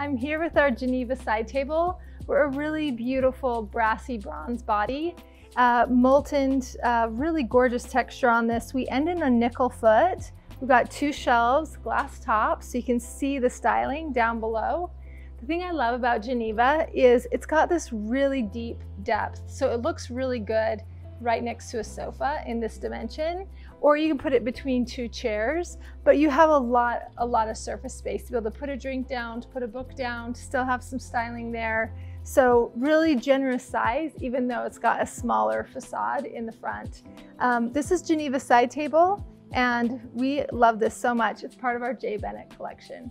I'm here with our Geneva side table. We're a really beautiful brassy bronze body, uh, molten, uh, really gorgeous texture on this. We end in a nickel foot. We've got two shelves, glass tops, so you can see the styling down below. The thing I love about Geneva is it's got this really deep depth, so it looks really good right next to a sofa in this dimension, or you can put it between two chairs, but you have a lot, a lot of surface space to be able to put a drink down, to put a book down, to still have some styling there. So really generous size, even though it's got a smaller facade in the front. Um, this is Geneva side table, and we love this so much. It's part of our J. Bennett collection.